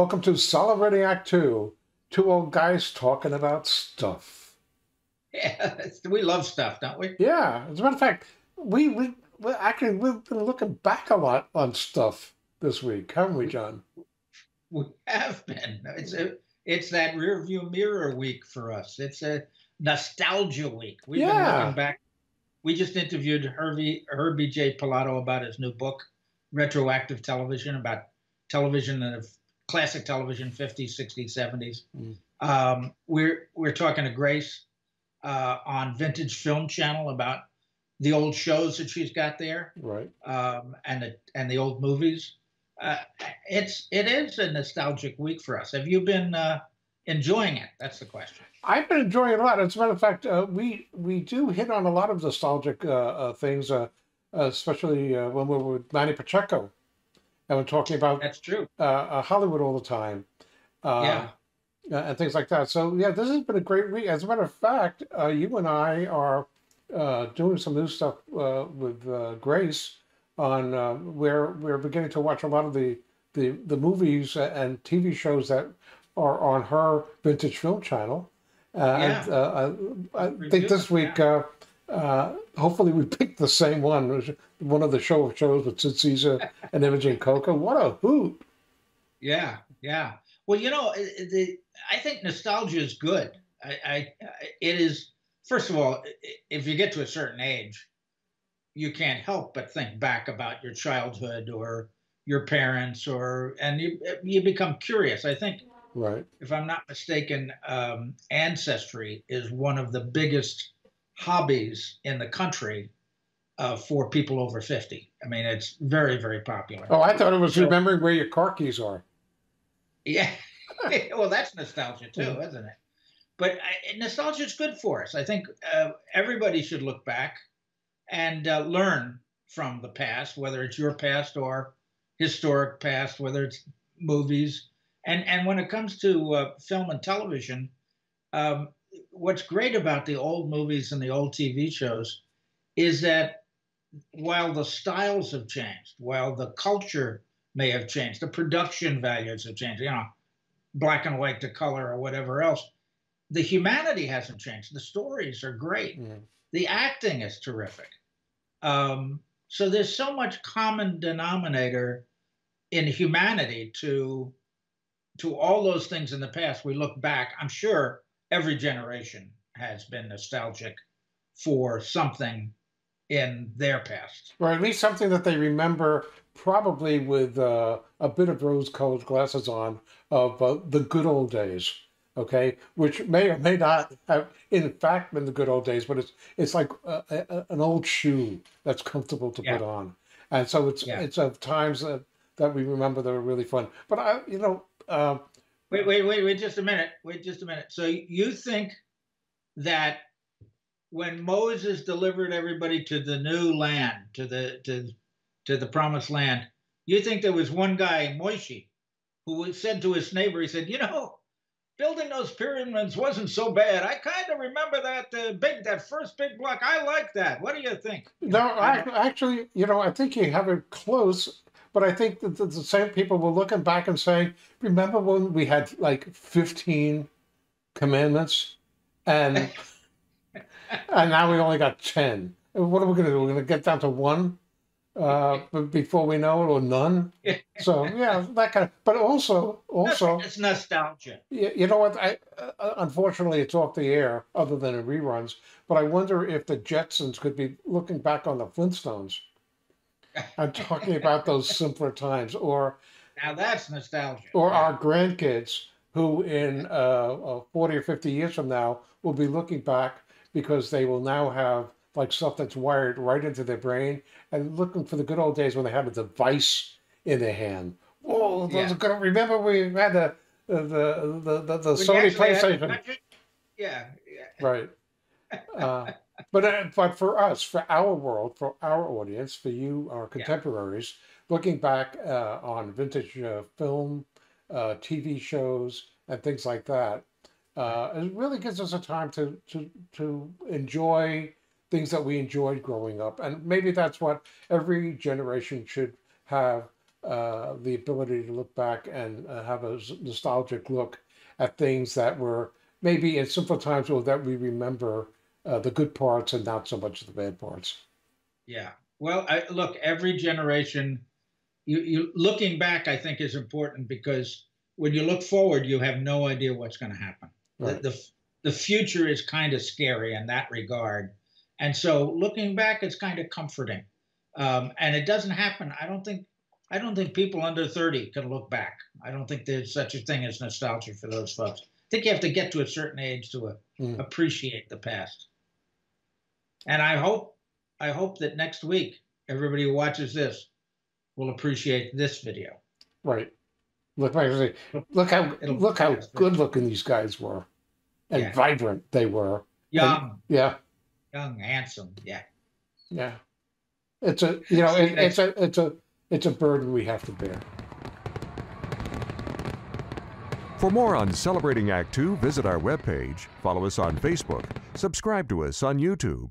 Welcome to Celebrating Act Two. Two old guys talking about stuff. Yeah, we love stuff, don't we? Yeah. As a matter of fact, we we we actually we've been looking back a lot on stuff this week, haven't we, John? We have been. It's a it's that rear view mirror week for us. It's a nostalgia week. We've been looking back. We just interviewed Herbie Herbie J. Pilato about his new book, Retroactive Television, about television and classic television, 50s, 60s, 70s. Mm. Um, we're we're talking to Grace uh, on Vintage Film Channel about the old shows that she's got there Right. um, and the and the old movies. Uh, it's it is a nostalgic week for us. Have you been uh, enjoying it? That's the question. I've been enjoying it a lot. As a matter of fact, uh, we we do hit on a lot of nostalgic uh, uh, things, uh, especially uh, when we were with Manny Pacheco, and we're talking about That's true. uh, uh, Hollywood all the time, uh, Yeah. uh, and things like that. So yeah, this has been a great week. As a matter of fact, uh, you and I are uh, doing some new stuff uh, with uh, Grace on uh, where we're beginning to watch a lot of the the, the movies and TV shows that are on her vintage film channel. Uh, and, uh, I, I think this week, uh, uh, hopefully, we picked the same one. One of the show of shows with Sid Caesar and Imogene Coca. What a hoot! Yeah, yeah. Well, you know, the I think nostalgia is good. I, I I- it is. First of all, if you get to a certain age, you can't help but think back about your childhood or your parents, or and you you become curious. I think Right. if I'm not mistaken, um, ancestry is one of the biggest hobbies in the country uh, for people over 50. I mean, it's very, very popular. Oh, I thought it was So- remembering where your car keys are. Yeah. well, that's nostalgia too, isn't it? But I, nostalgia is good for us. I think uh, everybody should look back and uh, learn from the past, whether it's your past or historic past, whether it's movies. And and when it comes to uh, film and television, um, what's great about the old movies and the old TV shows is that while the styles have changed, while the culture may have changed, the production values have changed, you know, black and white to color or whatever else, the humanity hasn't changed. The stories are great. Mm. The acting is terrific. Um, so there's so much common denominator in humanity to to all those things in the past. We look back. I'm sure every generation has been nostalgic for something in their past. Or at least something that they remember, probably with uh, a bit of rose-colored glasses on, of uh, the good old days. Okay, which may or may not have, in fact, been the good old days, but it's it's like uh, a, a- an old shoe that's comfortable to Yeah. put on, and so it's Yeah. it's of times that that we remember that are really fun. But I, you know, uh, Wait, wait, wait, wait, just a minute. Wait, just a minute. So you think that when Moses delivered everybody to the new land, to the to to the promised land, you think there was one guy, Moishi, who said to his neighbor, he said, "You know, building those pyramids wasn't so bad. I kind of remember that uh, big, that first big block. I like that. What do you think?" No, I, actually, you know, I think you have it close, but I think that the, same people were looking back and saying, "Remember when we had like fifteen commandments, and and now we only got ten? What are we going to do? We're going to get down to one uh, before we know it, or none? So yeah, that kind of. But also, also, it's nostalgia. you, you know what? I uh, unfortunately it's off the air, other than in reruns. But I wonder if the Jetsons could be looking back on the Flintstones and talking about those simpler times, or Now that's nostalgia. or our grandkids who, in uh, uh, forty or fifty years from now, will be looking back because they will now have like stuff that's wired right into their brain and looking for the good old days when they had a device in their hand. Oh, those Yeah. are good. Remember we had the the the the, the, the When you Sony actually had to PlayStation, Yeah, yeah. right? Uh, but uh, but for us, for our world, for our audience, for you, our contemporaries, looking back uh, on vintage uh, film, uh, TV shows, and things like that, uh, it really gives us a time to to to enjoy things that we enjoyed growing up, and maybe that's what every generation should have uh, the ability to look back and uh, have a nostalgic look at things that were maybe in simple times or that we remember uh, the good parts and not so much the bad parts. Yeah. Well, I, look, every generation, you, you looking back, I think is important because when you look forward, you have no idea what's going to happen. Right. The, the the future is kind of scary in that regard, and so looking back is kind of comforting. Um, and it doesn't happen. I don't think I don't think people under 30 can look back. I don't think there's such a thing as nostalgia for those folks. I think you have to get to a certain age to uh, mm. appreciate the past. And I hope I hope that next week everybody who watches this will appreciate this video. Right. Look, look how look how good looking these guys were, and yeah. vibrant they were. Young. And, yeah. Young, handsome. Yeah. Yeah. It's a you know it, it's a it's a it's a burden we have to bear. For more on Celebrating Act Two, visit our webpage, follow us on Facebook, subscribe to us on YouTube,